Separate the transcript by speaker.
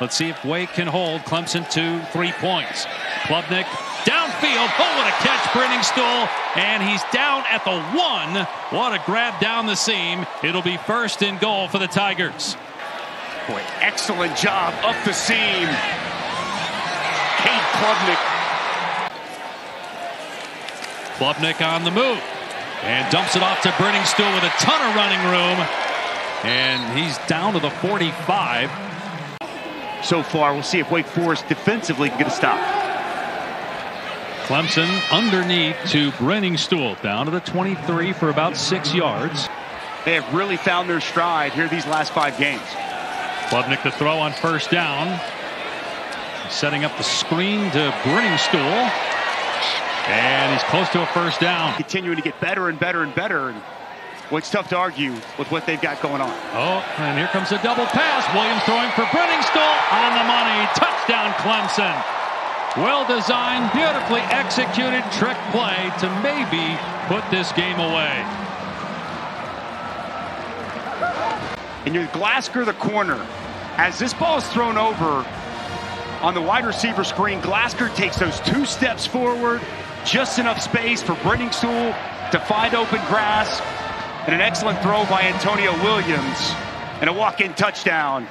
Speaker 1: Let's see if Wake can hold Clemson to three points. Klubnik downfield. Oh, what a catch, Briningstool. And he's down at the one. What a grab down the seam. It'll be first and goal for the Tigers.
Speaker 2: Boy, excellent job up the seam. Cade Klubnik.
Speaker 1: Klubnik on the move. And dumps it off to Briningstool with a ton of running room. And he's down to the 45
Speaker 2: so far. We'll see if Wake Forest defensively can get a stop.
Speaker 1: Clemson underneath to Stool down to the 23 for about six yards.
Speaker 2: They have really found their stride here these last five games.
Speaker 1: Klubnik to throw on first down. Setting up the screen to Stool, And he's close to a first down.
Speaker 2: Continuing to get better and better and better. Well, it's tough to argue with what they've got going on.
Speaker 1: Oh, and here comes a double pass. Williams throwing for Briningstool on the money. Touchdown, Clemson. Well designed, beautifully executed trick play to maybe put this game away.
Speaker 2: And you're Glasker, the corner. As this ball is thrown over on the wide receiver screen, Glasker takes those two steps forward, just enough space for Briningstool to find open grass and an excellent throw by Antonio Williams and a walk-in touchdown.